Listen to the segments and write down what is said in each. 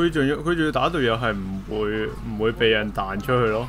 佢仲要佢仲要打隊友系唔会唔会被人彈出去咯。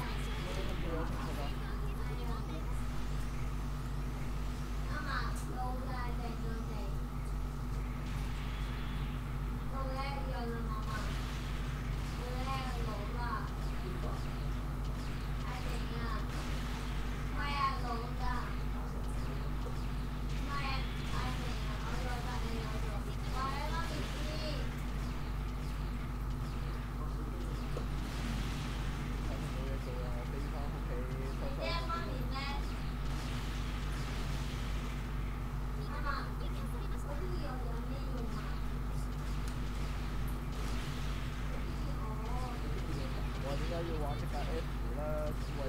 you a lot about it.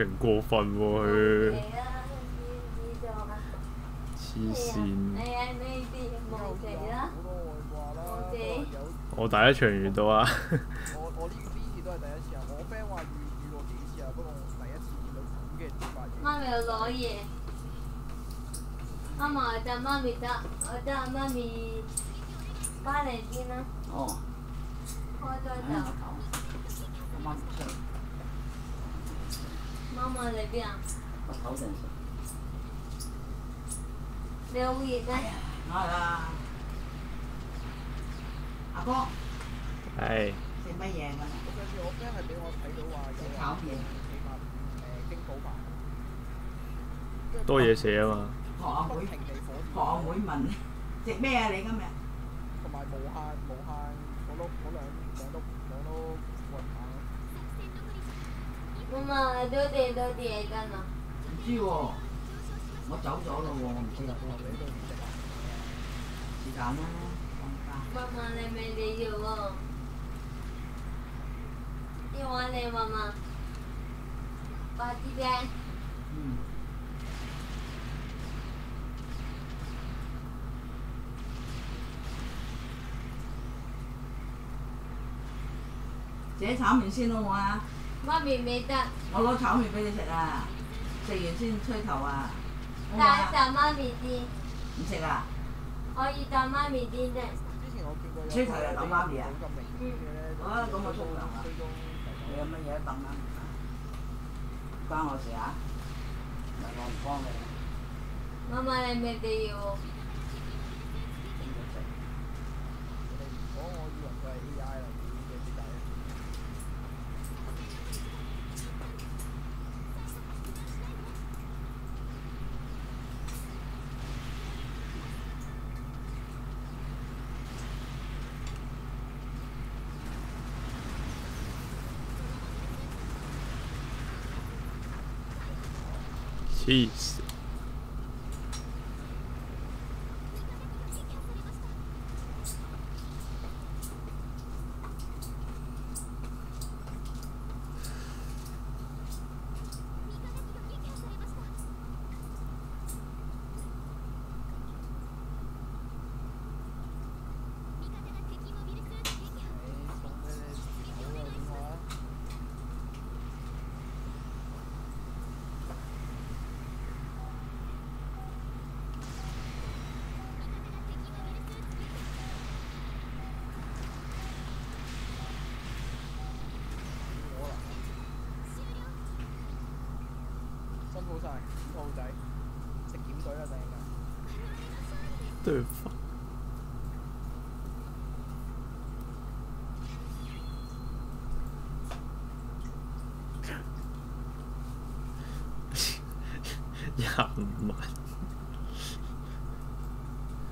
勁過分喎佢，黐線！我第一場遇到啊！我我呢呢次都係第一次啊！我 friend 話遇遇過幾次啊，不過我第一次見到咁嘅。媽咪要攞嘢，媽媽我帶媽咪得，我帶媽咪翻嚟先啦。哦，開咗咁我就，頭，咁啱唔出，媽媽你邊啊？個頭定食。你好熱咩？係啦，阿哥係食乜嘢㗎？我上次我 friend 係俾我睇到話有炒嘢起碼誒京寶飯，多嘢寫啊嘛！學阿妹，不停地火學阿妹问食咩啊？你今日？同埋無限無限嗰碌嗰兩兩碌兩碌雲棒咯。媽媽多啲多啲嘢跟啊！唔知喎，我走咗咯喎，我唔知入咗你都唔食啊？是但啦，放假。媽媽你咪你要喎，要玩你媽媽，快啲嘅。嗯。自己炒麵先好唔好啊？媽咪未得，我攞炒麵俾你食啊！食完先吹頭啊！好唔好啊？帶媽咪啲，唔食啊？可以帶媽咪啲啫。之前我見過有吹頭又等媽咪啊好咁明顯嘅咧，就啊咁我沖涼啊你有乜嘢都等啊？關我事啊？唔係我唔幫你。媽媽你咪哋要喎，我我以為佢係 AI 嚟嘅，點解咧？黐兔仔食碱水啦，第二間。對方。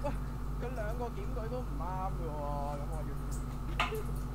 喂，佢兩個點舉都唔啱嘅喎，咁我要。